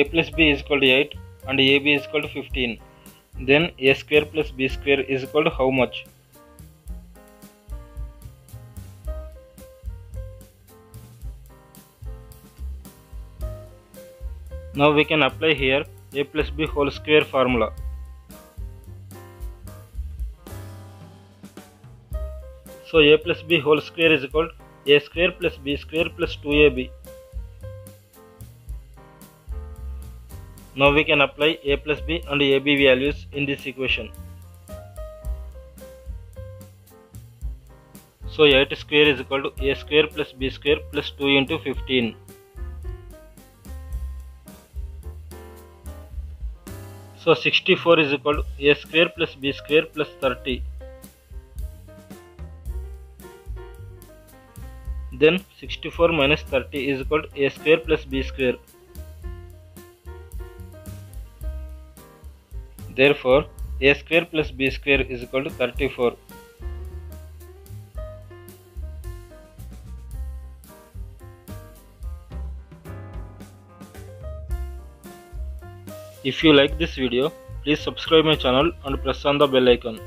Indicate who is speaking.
Speaker 1: a plus b is equal to 8 and ab is equal to 15 then a square plus b square is equal to how much? Now we can apply here a plus b whole square formula. So a plus b whole square is equal to a square plus b square plus 2ab now we can apply a plus b and ab values in this equation so 8 square is equal to a square plus b square plus 2 into 15 So 64 is equal to a square plus b square plus 30. Then 64 minus 30 is equal to a square plus b square. Therefore, a square plus b square is equal to 34. If you like this video, please subscribe my channel and press on the bell icon.